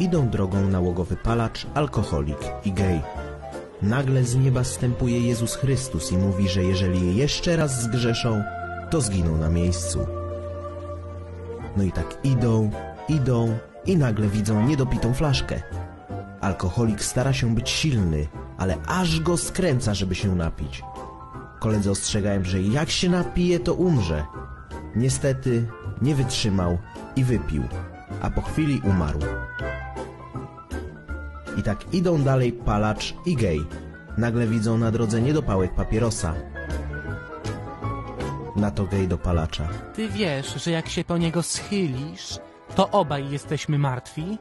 Idą drogą nałogowy palacz, alkoholik i gej. Nagle z nieba zstępuje Jezus Chrystus i mówi, że jeżeli jeszcze raz zgrzeszą, to zginą na miejscu. No i tak idą, idą i nagle widzą niedopitą flaszkę. Alkoholik stara się być silny, ale aż go skręca, żeby się napić. Koledzy ostrzegają, że jak się napije, to umrze. Niestety nie wytrzymał i wypił, a po chwili umarł. I tak idą dalej palacz i gej. Nagle widzą na drodze niedopałek papierosa. Na to gej do palacza. Ty wiesz, że jak się po niego schylisz, to obaj jesteśmy martwi?